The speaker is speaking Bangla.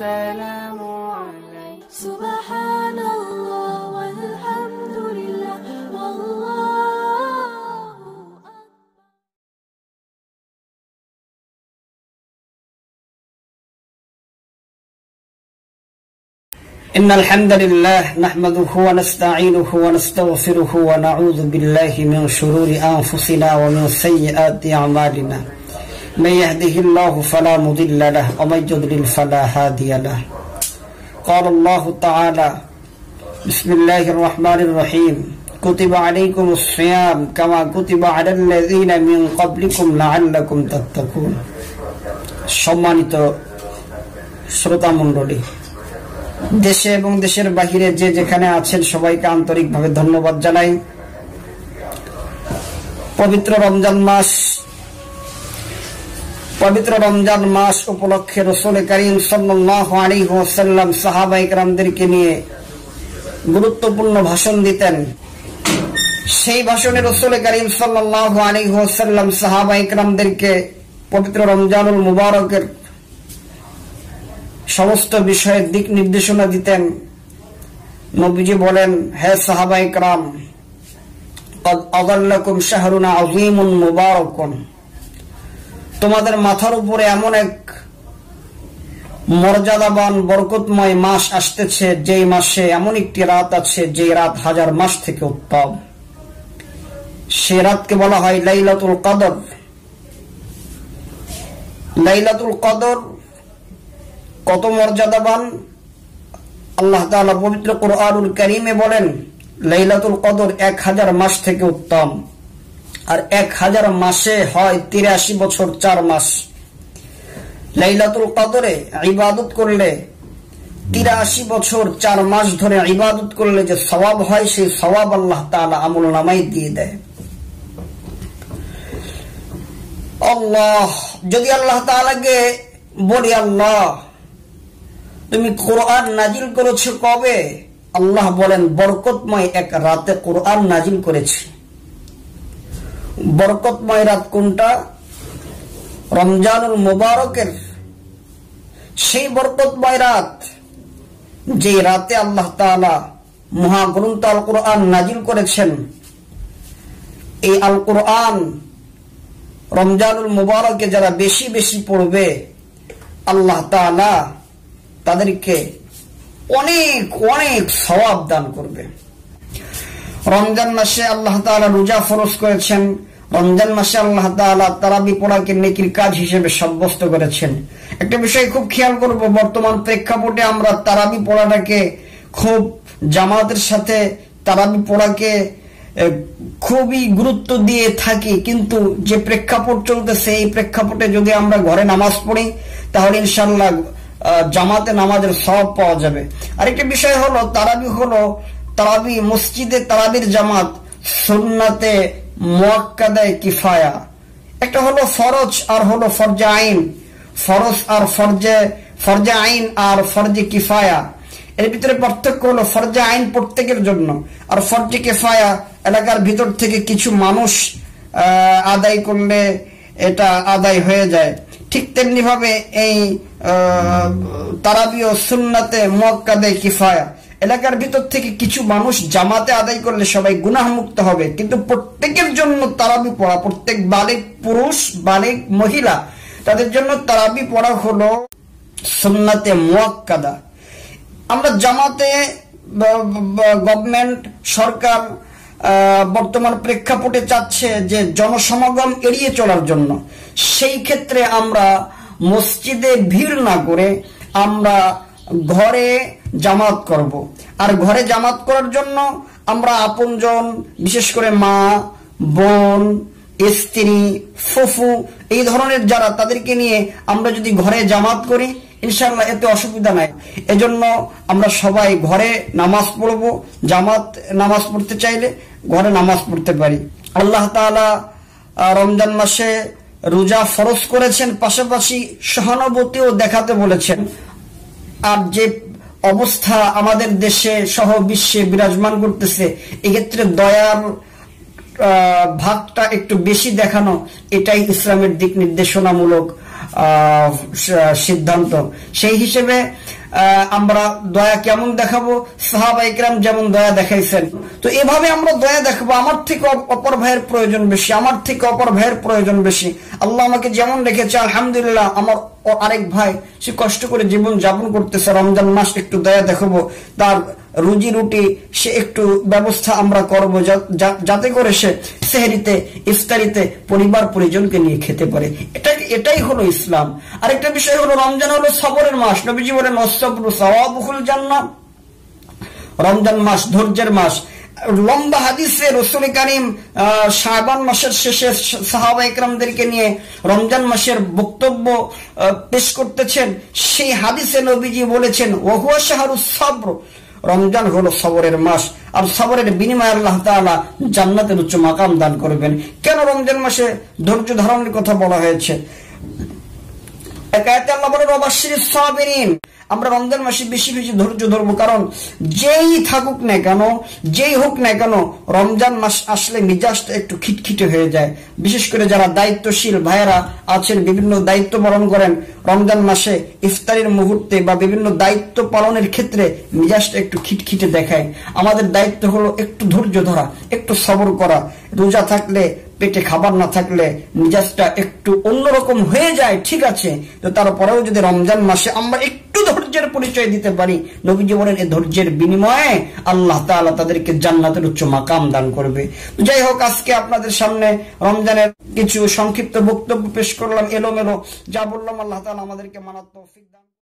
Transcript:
السلام عليك. سبحان الله والحمد لله. والله أكبر إن الحمد لله نحمده ونستعينه ونستغفره ونعوذ بالله من شرور أنفسنا ومن سيئات أعمالنا. من يهده الله فلا مضل له ومن يضلل فلا هادي له قال الله تعالى بسم الله الرحمن الرحيم كتب عليكم الصيام كما كتب على الذين من قبلكم لعلكم تتقون সম্মানিত শ্রোতা মণ্ডলী দেশে এবং দেশের বাহিরে যে যেখানে আছেন সবাইকে আন্তরিকভাবে ধন্যবাদ জানাই পবিত্র রমজান মাস পবিত্র রমজান মাস উপলক্ষে রসুল করিম সাল্লাম সাহাবা ইকরামদেরকে নিয়ে গুরুত্বপূর্ণ ভাষণ দিতেন। সেই ভাষণে রসুল করিম সাল্লাহ আলী ওসাল্লাম সাহাবা ইকরামদেরকে পবিত্র রমজানুল মুবারকের সমস্ত বিষয়ের দিক নির্দেশনা দিতেন। নবীজি বলেন, হে সাহাবা ইকরাম অগল্লকুম শাহরুনা আজিমুন মুবারকুন। তোমাদের মাথার উপরে এমন এক মর্যাদাবান, বরকতময় মাস আসতেছে, যেই মাসে এমন একটি রাত আছে, যে রাত হাজার মাস থেকে উত্তম। সে রাতকে বলা হয় লাইলাতুল কদর। লাইলাতুল কদর কত মর্যাদাবান? আল্লাহ পবিত্র কোরআনুল করিমে বলেন, লাইলাতুল কদর এক হাজার মাস থেকে উত্তম। আর এক হাজার মাসে হয় তিরাশি বছর চার মাস। লাইলাতুল কদরে ইবাদত করলে তিরাশি বছর চার মাস ধরে ইবাদত করলে যে সওয়াব হয়, সেই সওয়াব আল্লাহ তাআলা আমল নামাই দিয়ে দেয়। আল্লাহ, যদি আল্লাহ তাআলাকে বলি, আল্লাহ, তুমি কোরআন নাজিল করেছ কবে? আল্লাহ বলেন, বরকতময় এক রাতে কোরআন নাজিল করেছি। বরকতময় রাত কোনটা? রমজানুল মুবারকের সেই বরকতময় রাত যে রাতে আল্লাহ তাআলা মহাগ্রন্থ আল কোরআন নাজিল করেছেন। এই আল কোরআন রমজানুল মুবারকে যারা বেশি বেশি পড়বে, আল্লাহ তাআলা তাদেরকে অনেক অনেক সওয়াব দান করবে। রমজান মাসে আল্লাহ তাআলা রোজা ফরজ করেছেন। রমজান মাসে আল্লাহ তাআলা তারাবি পড়াকে নেকির কাজ হিসেবে সাব্যস্ত করেছেন। একটা বিষয় খুব খেয়াল করব, বর্তমান প্রেক্ষাপটে আমরা তারাবি পড়াটাকে খুব জামাতের সাথে তারাবি পড়াকে খুবই গুরুত্ব দিয়ে থাকি, কিন্তু যে প্রেক্ষাপট চলতেছে, এই প্রেক্ষাপটে যদি আমরা ঘরে নামাজ পড়ি, তাহলে ইনশাল্লাহ জামাতে নামাজের সব পাওয়া যাবে। আরেকটা বিষয় হলো, তারাবি হলো, তারাবি মসজিদে তারাবির জামাত সুন্নাতে মুয়াক্কাদায় কিফায়া। একটা হলো ফরজ আর হলো ফরজে আইন। ফরজ আর ফরজে ফরজে আইন আর ফরজে কিফায়া। এর ভিতরে পার্থক্য হলো ফরজে আইন প্রত্যেকের জন্য। আর ফরজে কিফায়া এলাকার ভিতর থেকে কিছু মানুষ আদায় করলে এটা আদায় হয়ে যায়। ঠিক তেমনি ভাবে এই তারাবি ও সুন্নাতে মুয়াক্কাদে কিফায়া। এলাকার ভিতর থেকে কিছু মানুষ জামাতে আদায় করলে সবাই গুনাহমুক্ত হবে। কিন্তু প্রত্যেকের জন্য তারাবি পড়া, প্রত্যেক বালিক পুরুষ, বালিক মহিলা, তাদের জন্য তারাবি পড়া হলো সুন্নাতে মুয়াক্কাদা। আমরা জামাতে গভর্নমেন্ট, সরকার বর্তমান প্রেক্ষাপটে চাচ্ছে যে জনসমাগম এড়িয়ে চলার জন্য। সেই ক্ষেত্রে আমরা মসজিদে ভিড় না করে আমরা ঘরে জামাত করব। আর ঘরে জামাত করার জন্য আমরা আপনজন বিশেষ করে মা বোন স্ত্রী ফুফু এই ধরনের যারা তাদেরকে নিয়ে আমরা যদি ঘরে জামাত করি ইনশাল্লাহ এতে অসুবিধা নাই। এজন্য আমরা সবাই ঘরে নামাজ পড়ব জামাত নামাজ পড়তে চাইলে ঘরে নামাজ পড়তে পারি। আল্লাহ আহ, রমজান মাসে রোজা ফরজ করেছেন পাশাপাশি সহানুভূতিও দেখাতে বলেছেন। আর যে অবস্থা আমাদের দেশে সহ বিশ্বে বিরাজমান করতেছে, এক্ষেত্রে দয়ার ভাগটা একটু বেশি দেখানো, এটাই ইসলামের দিক নির্দেশনামূলক সিদ্ধান্ত। সেই হিসেবে আমরা দয়া কেমন দেখাবো? সাহাবা ইকরাম যেমন দয়া দেখাইছেন। তো এভাবে আমরা দয়া দেখাবো। আমার থেকে অপ- অপর ভাইয়ের প্রয়োজন বেশি, আমার থেকে অপর ভাইয়ের প্রয়োজন বেশি। আল্লাহ আমাকে যেমন রেখেছে, আলহামদুলিল্লাহ, আমার আরেক ভাই সে কষ্ট করে জীবন যাপন করতেছে, রমজান মাস একটু দয়া দেখাবো। তার রুজি রুটি সে একটু ব্যবস্থা আমরা করব যাতে করে সে সেহরিতে ইফতারিতে পরিবার পরিজনকে নিয়ে খেতে পারে। এটা এটাই হলো ইসলাম। আরেকটা বিষয় হলো রমজান হলো সবরের মাস। নবীজি বলেন অসবর সওয়াবুল রমজান মাস ধৈর্যের মাস। লম্বা হাদিসে রসুল করিম আহ, শাবান মাসের শেষে সাহাবা একরামদেরকে নিয়ে রমজান মাসের বক্তব্য পেশ করতেছেন। সেই হাদিসে নবীজি বলেছেন ওহুয়া শাহরু সব্র রমজান হলো সবরের মাস। আর সবরের বিনিময়ে আল্লাহ তালা জান্নাতের উচ্চ মাকাম দান করবেন। কেন রমজান মাসে ধৈর্য ধারণের কথা বলা হয়েছে একায়তে আল্লাহ বলেন অবাশির সাবিরিন আমরা রমজান মাসে বেশি বেশি ধৈর্য ধরবো, কারণ যেই থাকুক না কেন, যেই হোক না কেন, রমজান মাস আসলে মিজাজটা একটু খিটখিটে হয়ে যায়। বিশেষ করে যারা দায়িত্বশীল ভাইয়েরা আছেন, বিভিন্ন দায়িত্ব পালন করেন, রমজান মাসে ইফতারির মুহূর্তে বা বিভিন্ন দায়িত্ব পালনের ক্ষেত্রে মিজাজটা একটু খিটখিটে দেখায়। আমাদের দায়িত্ব হলো একটু ধৈর্য ধরা, একটু সবর করা। রোজা থাকলে পেটে খাবার না থাকলে মিজাজটা একটু অন্যরকম হয়ে যায়, ঠিক আছে? তো তারপরেও যদি রমজান মাসে আমরা একটু ধৈর্যের পরিচয় দিতে পারি নবীজি বলেন এই ধৈর্যের বিনিময়ে আল্লাহ তাআলা তাদেরকে জান্নাতের উচ্চ মাকাম দান করবে। যাই হোক, আজকে আপনাদের সামনে রমজানের কিছু সংক্ষিপ্ত বক্তব্য পেশ করলাম, এলোমেলো। যা বললাম, আল্লাহ তাআলা আমাদেরকে মানাত তৌফিক দান